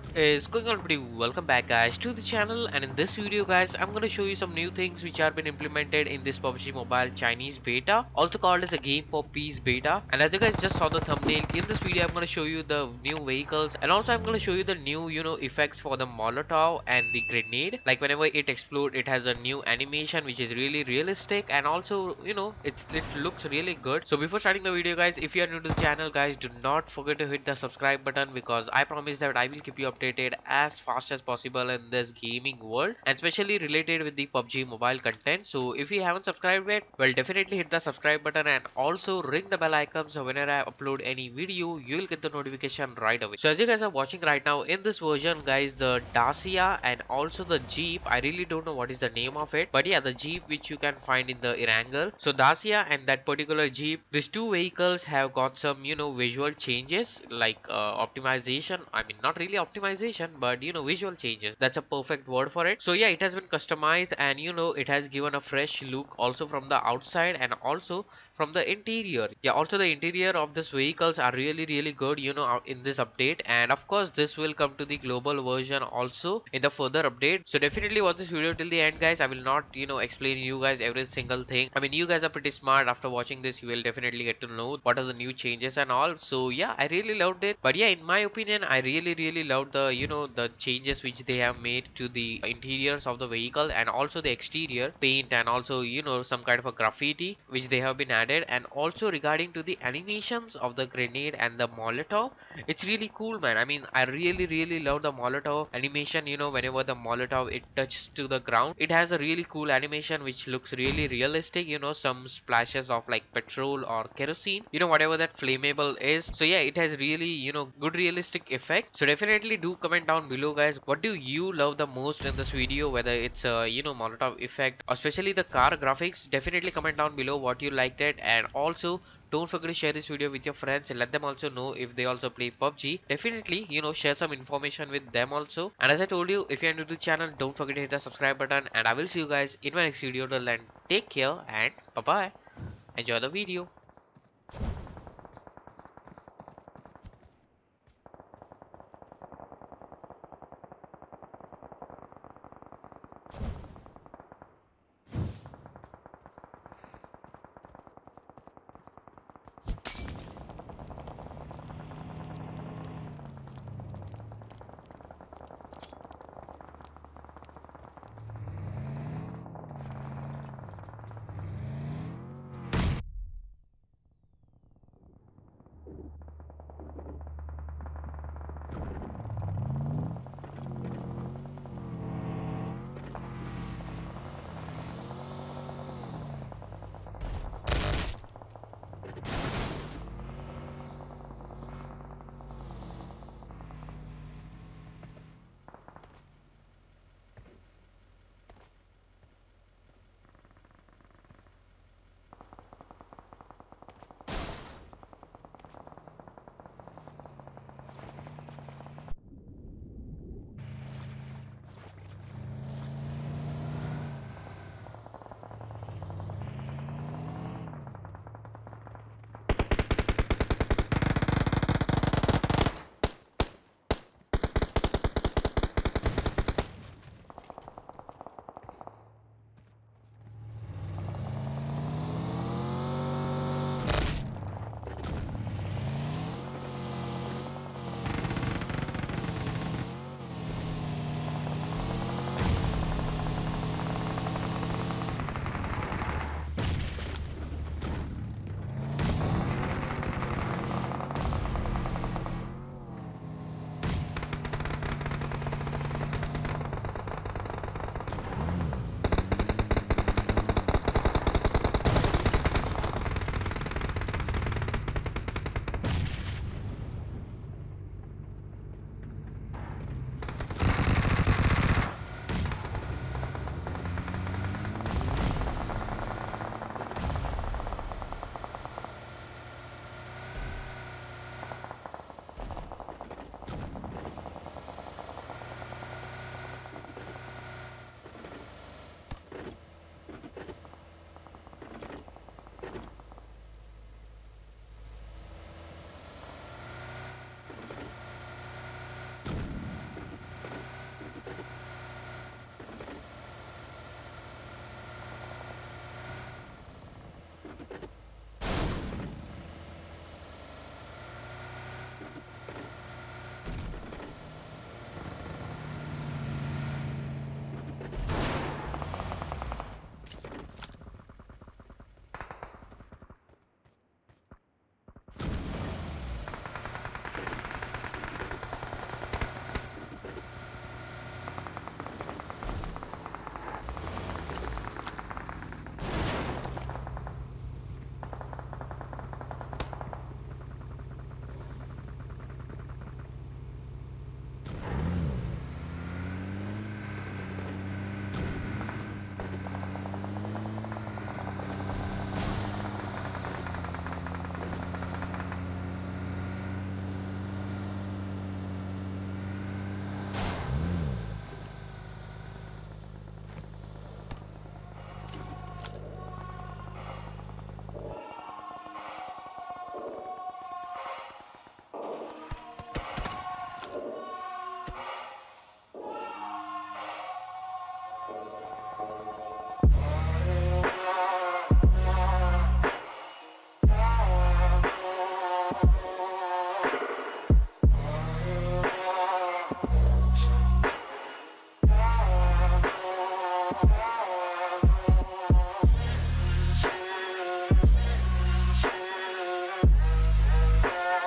what is going on everybody? Welcome back guys to the channel. And in this video guys i'm going to show you some new things which have been implemented in this PUBG mobile chinese beta also called as a game for peace beta. And as you guys just saw the thumbnail in this video i'm going to show you the new vehicles. And also i'm going to show you the new you know effects for the molotov and the grenade. Like whenever it explodes it has a new animation which is really realistic. And also you know it's it looks really good. So before starting the video guys if you are new to the channel guys do not forget to hit the subscribe button because i promise that I will keep you updated as fast as possible in this gaming world and especially related with the PUBG mobile content. So if you haven't subscribed yet, well definitely hit the subscribe button and also ring the bell icon so whenever I upload any video, you will get the notification right away. So as you guys are watching right now in this version guys, the Dacia and also the Jeep, I really don't know what is the name of it, but yeah, the Jeep which you can find in the Erangel. So Dacia and that particular Jeep, these two vehicles have got some, you know, visual changes like uh, optimization. I mean, not really optimization but you know visual changes. That's a perfect word for it. So yeah it has been customized and you know it has given a fresh look also from the outside and also from the interior. Yeah also the interior of these vehicles are really really good you know in this update. And of course this will come to the global version also in the further update. So definitely watch this video till the end guys. I will not you know explain you guys every single thing. I mean you guys are pretty smart. After watching this you will definitely get to know what are the new changes and all. So yeah i really loved it. But yeah in my opinion i really really love the you know the changes which they have made to the interiors of the vehicle and also the exterior paint and also you know some kind of a graffiti which they have been added and also regarding to the animations of the grenade and the molotov. It's really cool man. I mean i really really love the molotov animation you know whenever the molotov it touches to the ground. It has a really cool animation which looks really realistic you know some splashes of like petrol or kerosene you know whatever that flammable is. So yeah it has really you know good realistic effect so definitely do comment down below guys what do you love the most in this video whether it's a you know molotov effect especially the car graphics definitely comment down below what you liked it and also don't forget to share this video with your friends let them also know if they also play PUBG. Definitely, you know, share some information with them also. And as I told you, if you're new to the channel, don't forget to hit the subscribe button. And I will see you guys in my next video. Till then, take care and bye-bye. Enjoy the video.